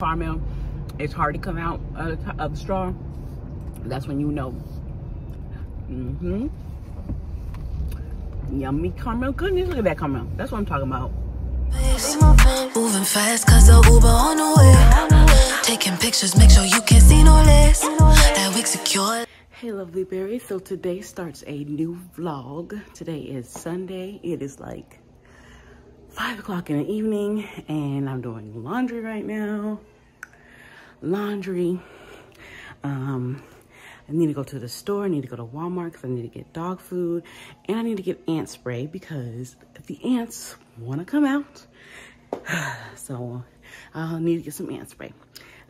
caramel it's hard to come out of the straw. That's when you know. Mm-hmm. Yummy caramel goodness. Look at that caramel. That's what i'm talking about. Moving fast cause the uber on the way. Taking pictures make sure you can see no less. That we secure. Hey lovely berries. So today starts a new vlog. Today is sunday. It is like five o'clock in the evening and i'm doing laundry right now laundry. Um, I need to go to the store. I need to go to Walmart because I need to get dog food. And I need to get ant spray because the ants want to come out. so I'll need to get some ant spray.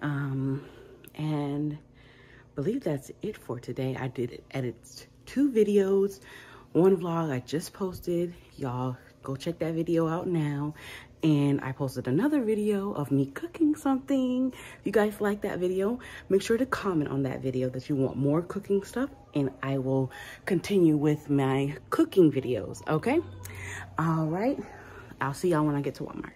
Um, and I believe that's it for today. I did edit two videos. One vlog I just posted. Y'all go check that video out now and I posted another video of me cooking something. If you guys like that video, make sure to comment on that video that you want more cooking stuff and I will continue with my cooking videos, okay? All right, I'll see y'all when I get to Walmart.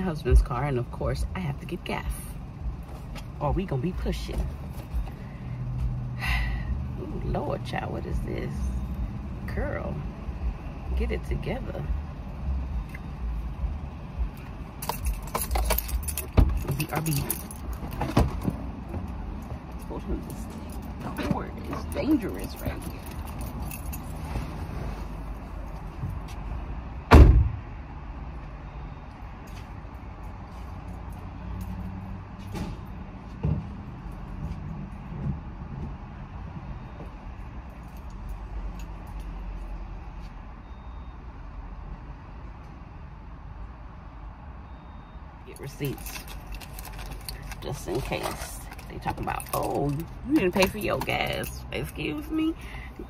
Husband's car, and of course, I have to get gas. Or we gonna be pushing. Lord, child, what is this? Girl, get it together. BRB. This cord is dangerous right here. Receipts. Just in case. They talk about oh you didn't pay for your gas. Excuse me?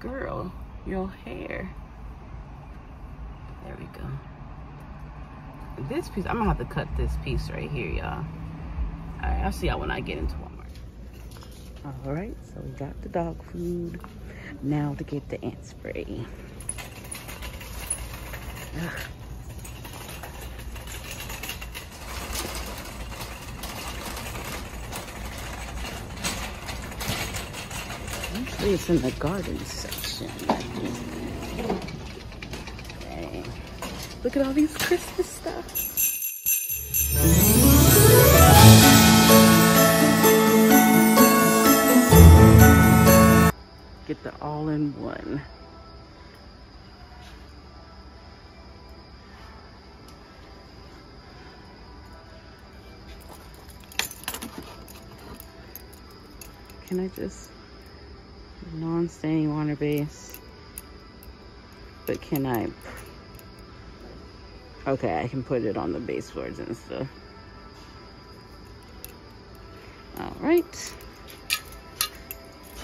Girl your hair. There we go. This piece i'm gonna have to cut this piece right here y'all. All right i'll see y'all when i get into walmart. All right so we got the dog food. Now to get the ant spray. Ugh. It's in the garden section. Okay. Look at all these Christmas stuff. Get the all-in-one. Can I just non-staining water base. But can I... Okay, I can put it on the baseboards and stuff. Alright.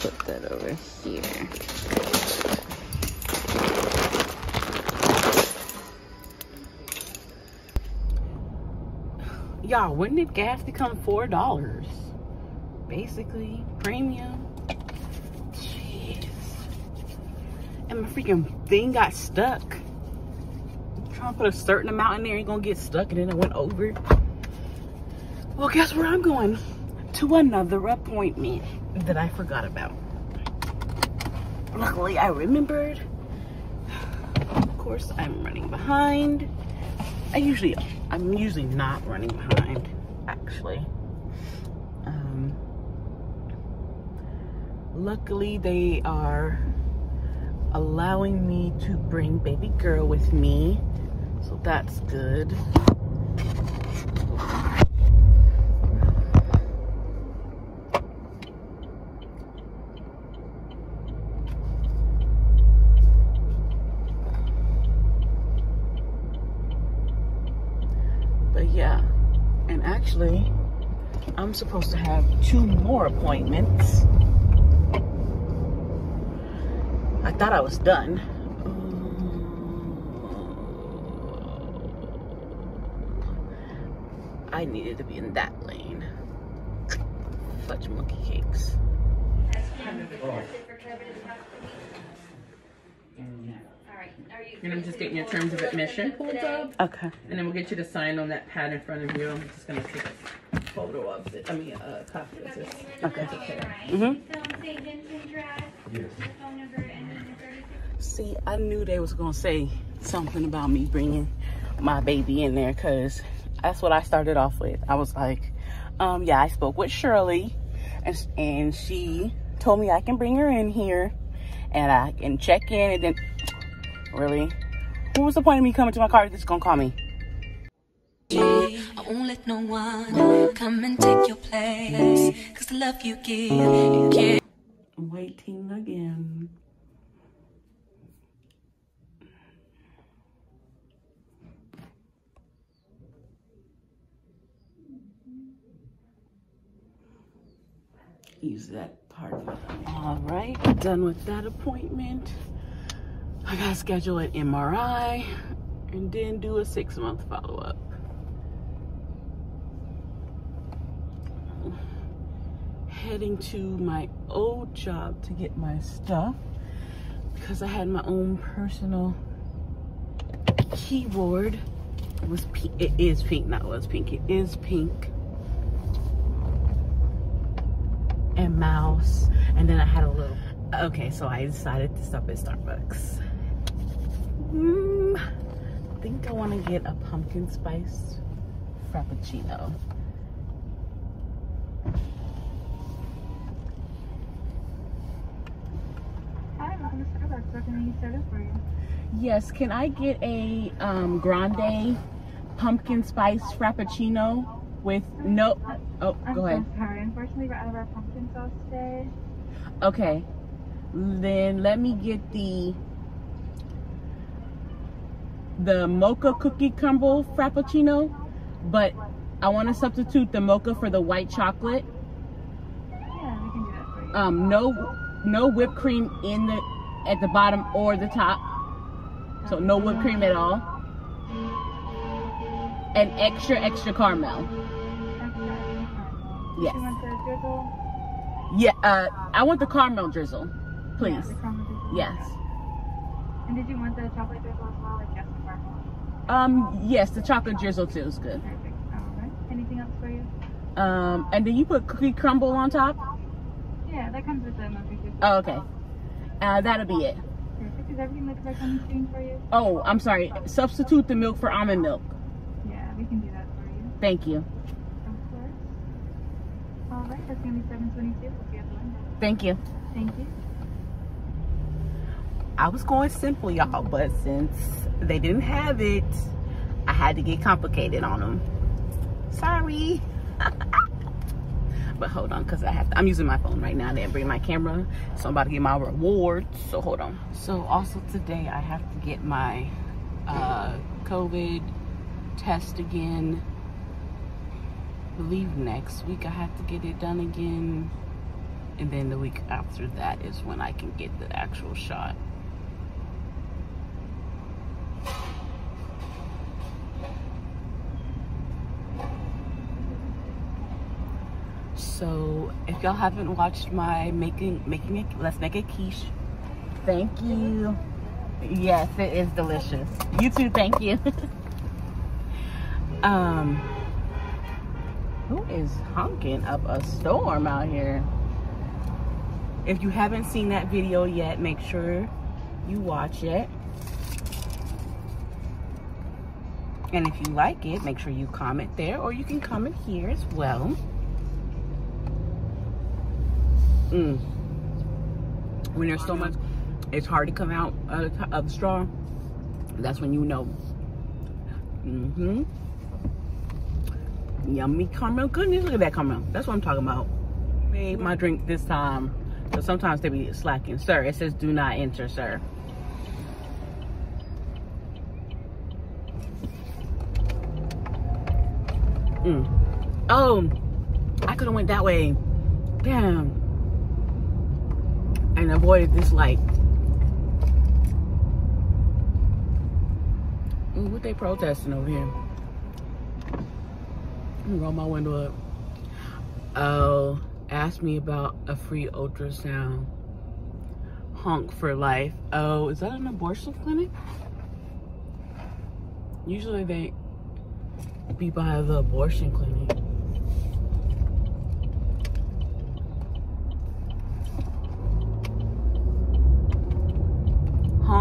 Put that over here. Y'all, when did gas become $4? Basically, premium. and my freaking thing got stuck. I'm trying to put a certain amount in there, you're gonna get stuck, and then it went over. Well, guess where I'm going? To another appointment that I forgot about. Luckily, I remembered. Of course, I'm running behind. I usually, I'm usually not running behind, actually. Um, luckily, they are allowing me to bring baby girl with me. So that's good. But yeah, and actually, I'm supposed to have two more appointments. I thought I was done. I needed to be in that lane. Clutch Monkey Cakes. And I'm just getting your terms of admission pulled up. Okay. And then we'll get you to sign on that pad in front of you. I'm just gonna take a photo of it. I mean, a copy of this. Okay. okay. Mm-hmm. See, I knew they was gonna say something about me bringing my baby in there because that's what I started off with. I was like, um, yeah, I spoke with Shirley and, and she told me I can bring her in here and I can check in and then, really? What was the point of me coming to my car that's gonna call me? I won't let no one come and take your place. Cause the love you give, you can't. Waiting again. Use that part of it. All right, done with that appointment. I gotta schedule an MRI and then do a six month follow up. Heading to my old job to get my stuff because I had my own personal keyboard. It was pink. It is pink, not was pink. It is pink. And mouse. And then I had a little. Okay, so I decided to stop at Starbucks. Mm, I think I want to get a pumpkin spice frappuccino. Hi, welcome to can I get started for you? Yes, can I get a um, grande pumpkin spice frappuccino with no? Oh, I'm go ahead. so sorry. Unfortunately, we're out of our pumpkin sauce today. Okay, then let me get the the mocha cookie crumble frappuccino, but I want to substitute the mocha for the white chocolate. Yeah, we can do that for you. Um, no, no whipped cream in the at the bottom or the top. So no whipped cream at all. And extra, extra caramel. Yes. You want the drizzle? Yeah, uh, I want the caramel drizzle, Yeah, please. the caramel drizzle. Yes. And did you want the chocolate drizzle as well, or just the caramel? Um, yes, the chocolate drizzle too is good. Perfect. All right. Anything else for you? Um, and then you put cookie crumble on top. Yeah, that comes with the. Oh, okay. Uh, that'll be it. Perfect. Is everything look correct on the screen for you? Oh, I'm sorry. Substitute the milk for almond milk. Yeah, we can do that for you. Thank you. Of course. All right. That's gonna be 722. We'll see you at the window. Thank you. Thank you. I was going simple, y'all, but since they didn't have it, I had to get complicated on them. Sorry. but hold on, because I have to, I'm using my phone right now. I didn't bring my camera, so I'm about to get my reward So hold on. So also today, I have to get my uh, COVID test again. I believe next week I have to get it done again. And then the week after that is when I can get the actual shot. So if y'all haven't watched my making making it let's make a quiche. Thank you. Yes, it is delicious. You too, thank you. um who is honking up a storm out here? If you haven't seen that video yet, make sure you watch it. And if you like it, make sure you comment there or you can comment here as well. Mm. When there's so much, it's hard to come out of the, of the straw. That's when you know. Mm-hmm. Yummy caramel goodness. Look at that caramel. That's what I'm talking about. Made my drink this time. So sometimes they be slacking. Sir, it says do not enter, sir. Mm. Oh, I could have went that way. Damn. And avoided this. Ooh, what they protesting over here? Roll my window up. Oh, asked me about a free ultrasound. Honk for life. Oh, is that an abortion clinic? Usually they be by the abortion clinic.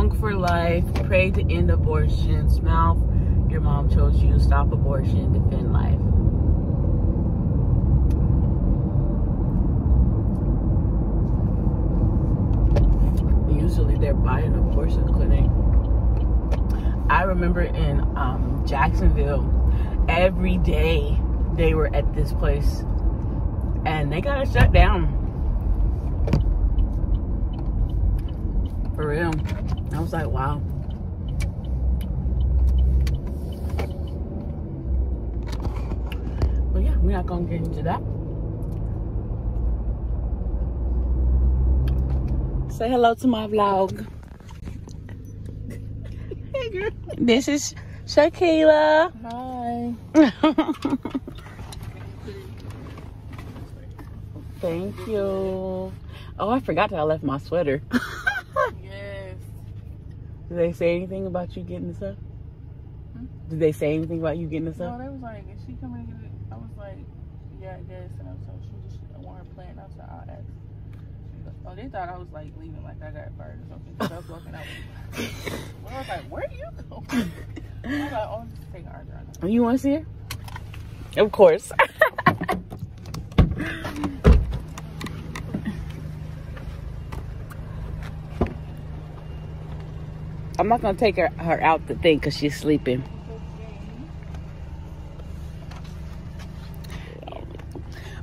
Honk for life. Pray to end abortions. Mouth. Your mom chose you. Stop abortion. Defend life. Usually they're by an abortion clinic. I remember in um, Jacksonville, every day they were at this place and they got it shut down. For real. I was like, wow. But yeah, we're not gonna get into that. Say hello to my vlog. Hey girl. This is Shakila. Hi. Thank you. Oh, I forgot that I left my sweater. Did they say anything about you getting this up? Hmm? Did they say anything about you getting this No, up? they was like, is she coming to get it? I was like, yeah, I guess. And I was like, she just, I want her plant. I was like, I'll ask. Oh, they thought I was like leaving, like I got fired or something. Because I was walking out well, I was like, where you go? I was like, oh, I'm just taking our drive. You want to see her? Of course. I'm not gonna take her, her out the thing because she's sleeping.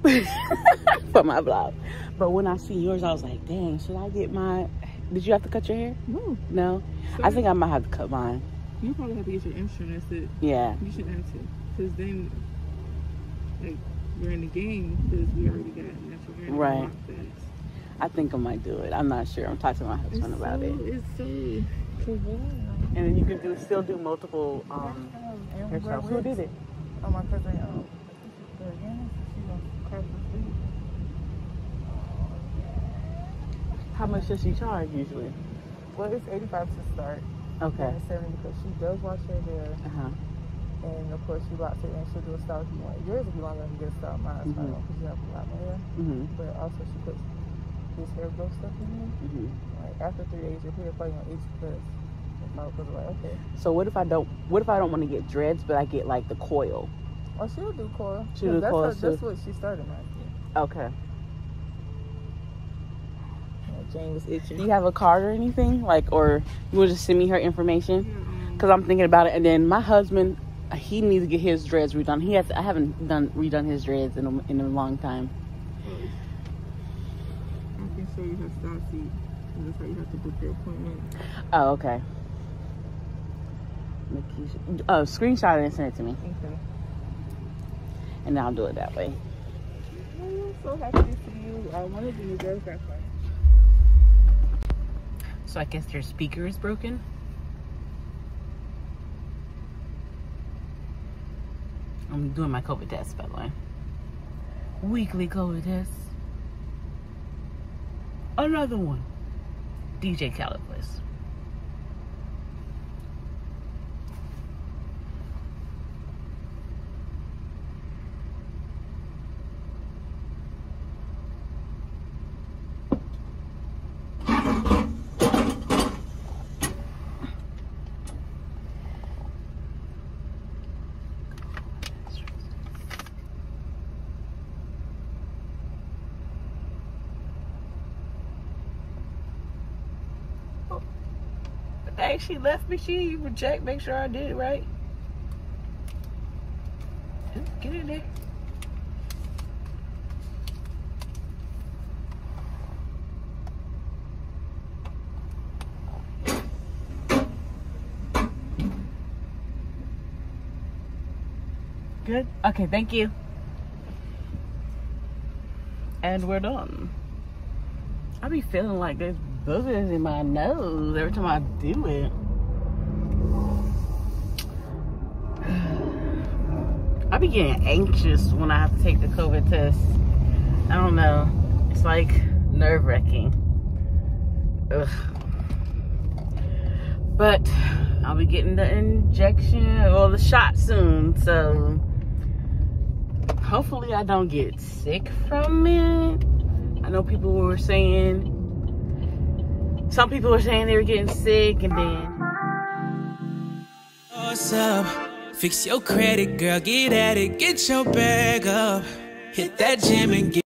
For my vlog. But when I see yours, I was like, dang, should I get my. Did you have to cut your hair? No. No? I think I might have to cut mine. You probably have to get your insurance. That's it. Yeah. You should have to. Because then, like, we're in the game because we already got natural hair. Right. I think I might do it. I'm not sure. I'm talking to my husband about it. It's so. And then you can do still do multiple um hairstyles. Who did it? Oh, my cousin. Um, the organic, she gonna crack. How much does she charge usually? Well, it's 85 to start. Okay. And 70 because she does wash her hair. Uh-huh. And of course, she locks it and she'll do a style if you want. Yours will be longer than you get a style. Mine's Mhm. mm because you have a lot more hair. Mhm. But also, she puts this hair growth stuff in here. Mhm. Like after three days, your hair probably gonna itch because like, okay. So what if I don't what if I don't want to get dreads but I get like the coil? Oh, she'll do coil. She'll do that's coil, her- That's what she started year. Okay. Jane was itching. Do you have a card or anything? Like or you will just send me her information? Cuz I'm thinking about it and then my husband he needs to get his dreads redone. He has I haven't done redone his dreads in a, in a long time. I show you her style sheet. And That's how you have to book your appointment. Oh, okay. Makisha- Oh, screenshot it and send it to me, Okay. and I'll do it that way. I'm so happy to see you. I wanted to go that way. So I guess their speaker is broken. I'm doing my COVID test, by the way. Weekly COVID test. Another one. DJ Khaled She left me. She even check, make sure I did it right. Get in there. Good. Okay, thank you. And we're done. I be feeling like there's boogers in my nose every time I do it. I be getting anxious when I have to take the COVID test. I don't know. It's like nerve wracking. Ugh. But I'll be getting the injection or the shot soon. So hopefully I don't get sick from it. I know people were saying, some people were saying they were getting sick and then. What's up? Fix your credit, girl. Get at it. Get your bag up. Hit that gym and get.